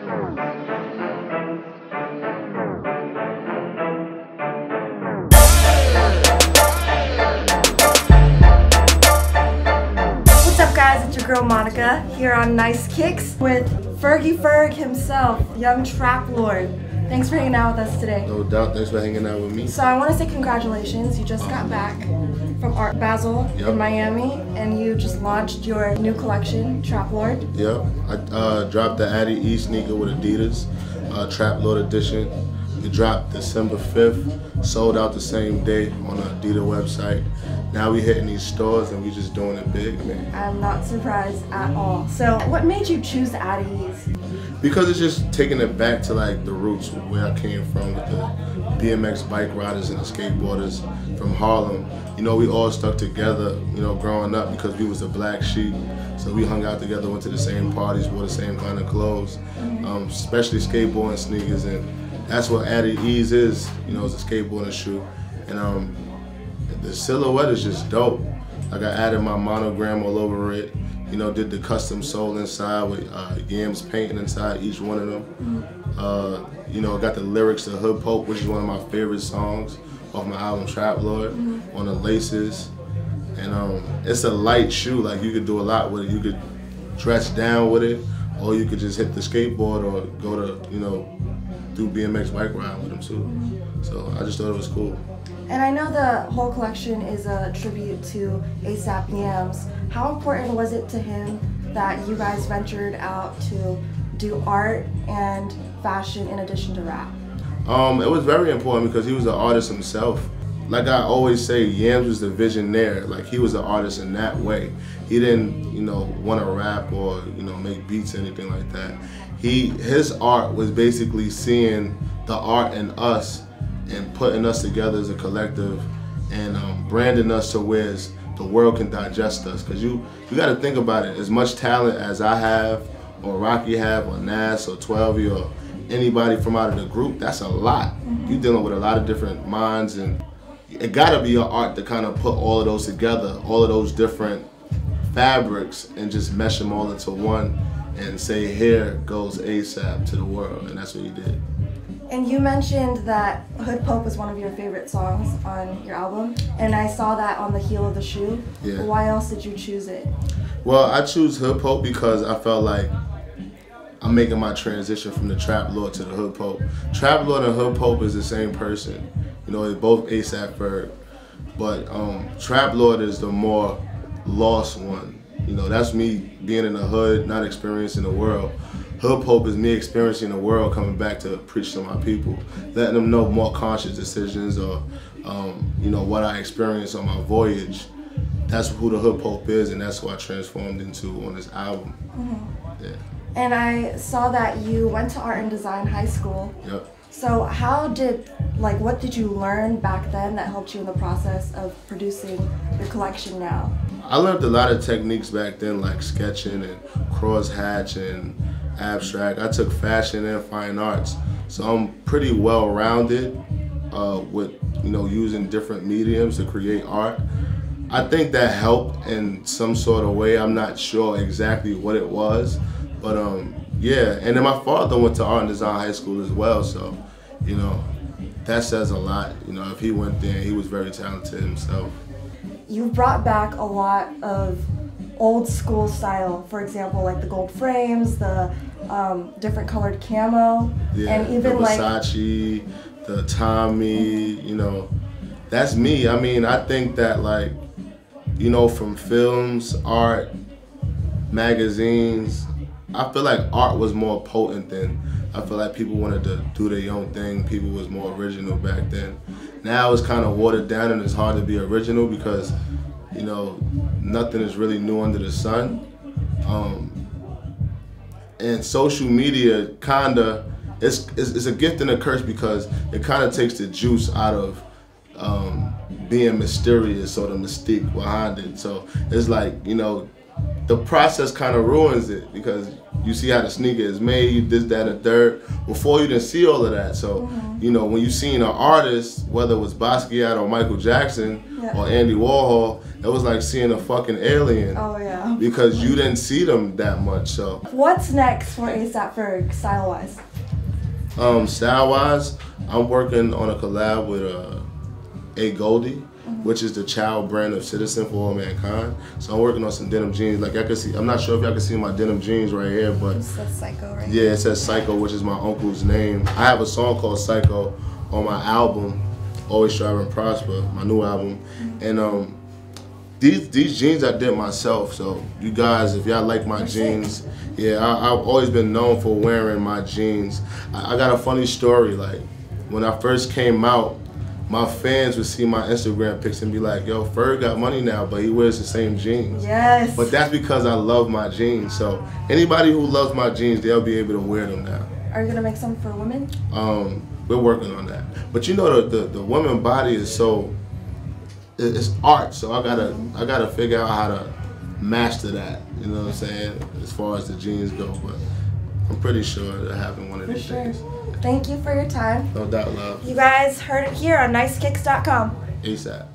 What's up guys, it's your girl Monica here on Nice Kicks with Fergie Ferg himself, young trap lord. Thanks for hanging out with us today. No doubt. Thanks for hanging out with me. So I want to say congratulations. You just got back from Art Basel Yep. in Miami and you just launched your new collection, Trap Lord. Yep. I uh, dropped the Addy E sneaker with Adidas, uh, Trap Lord edition. It dropped December 5th, sold out the same day on the Adidas website. Now we hitting these stores and we just doing it big, man. I'm not surprised at all. So what made you choose Addies? Because it's just taking it back to like the roots where I came from with the BMX bike riders and the skateboarders from Harlem. You know, we all stuck together, you know, growing up because we was the black sheep. So we hung out together, went to the same parties, wore the same kind of clothes, um, especially skateboarding sneakers. And that's what adiEase is, you know, it's a skateboarding shoe. And um, the silhouette is just dope. Like I added my monogram all over it. You know, did the custom sole inside with uh, Yams painting inside each one of them. Uh, you know, got the lyrics to Hood Pope, which is one of my favorite songs off my album Trap Lord, on the laces. And um, it's a light shoe. Like you could do a lot with it. You could dress down with it, or you could just hit the skateboard or go to, you know, do BMX bike ride with them too. So I just thought it was cool. And I know the whole collection is a tribute to ASAP Yams. How important was it to him that you guys ventured out to do art and fashion in addition to rap? Um, it was very important because he was an artist himself. Like I always say, Yams was the visionaire. Like he was an artist in that way. He didn't, you know, want to rap or you know make beats or anything like that. He his art was basically seeing the art in us and putting us together as a collective and um, branding us to where the world can digest us. Cause you you got to think about it. As much talent as I have, or Rocky have, or Nast, or Twelvyy or anybody from out of the group, that's a lot. You're dealing with a lot of different minds, and it gotta be your art to kind of put all of those together, all of those different fabrics, and just mesh them all into one and say, here goes ASAP to the world. And that's what he did. And you mentioned that Hood Pope was one of your favorite songs on your album, and I saw that on the heel of the shoe. Yeah. Why else did you choose it? Well, I choose Hood Pope because I felt like I'm making my transition from the Trap Lord to the Hood Pope. Trap Lord and Hood Pope is the same person. You know, they're both ASAP Ferg. But um, Trap Lord is the more lost one. You know, that's me being in the hood, not experiencing the world. Hood Pope is me experiencing the world, coming back to preach to my people, letting them know more conscious decisions or, um, you know, what I experienced on my voyage. That's who the Hood Pope is, and that's who I transformed into on this album. Yeah. And I saw that you went to art and design high school. Yep. So how did like what did you learn back then that helped you in the process of producing your collection now? I learned a lot of techniques back then, like sketching and crosshatch and abstract. I took fashion and fine arts, so I'm pretty well rounded uh, with you know using different mediums to create art. I think that helped in some sort of way. I'm not sure exactly what it was, but um, yeah. And then my father went to art and design high school as well, so you know that says a lot. You know, if he went there, he was very talented himself. You've brought back a lot of old school style. For example, like the gold frames, the um, different colored camo, Yeah, and even the like Versace, the Tommy, you know, that's me. I mean, I think that like, you know, from films, art, magazines, I feel like art was more potent than I feel like people wanted to do their own thing. People was more original back then. Now it's kind of watered down and it's hard to be original because, you know, nothing is really new under the sun. Um, and social media kinda it's, it's, it's a gift and a curse because it kind of takes the juice out of um, being mysterious or the mystique behind it. So it's like you know, the process kind of ruins it because you see how the sneaker is made, this, that, and third. Before you didn't see all of that. So, Mm-hmm. you know, when you seen an artist, whether it was Basquiat or Michael Jackson Yeah. or Andy Warhol, it was like seeing a fucking alien. Oh yeah. Because you didn't see them that much. So, What's next for ASAP Ferg style wise? um, style wise, I'm working on a collab with uh, AGOLDE, which is the child brand of Citizen for All Mankind. So I'm working on some denim jeans. Like I can see, I'm not sure if y'all can see my denim jeans right here, but That's psycho, right? yeah, it says Psycho, which is my uncle's name. I have a song called Psycho on my album, Always Strive and Prosper, my new album. And um, these these jeans I did myself. So you guys, if y'all like my jeans, yeah, I, I've always been known for wearing my jeans. I, I got a funny story. Like when I first came out, my fans would see my Instagram pics and be like, "Yo, Ferg got money now, but he wears the same jeans." Yes. But that's because I love my jeans. So anybody who loves my jeans, they'll be able to wear them now. Are you gonna make some for women? Um, we're working on that. But you know, the the, the woman body is so it's art. So I gotta I gotta figure out how to master that. You know what I'm saying? As far as the jeans go, but I'm pretty sure it'll happen one of these sure. days. Thank you for your time. No doubt, love. You guys heard it here on nicekicks.com. ASAP.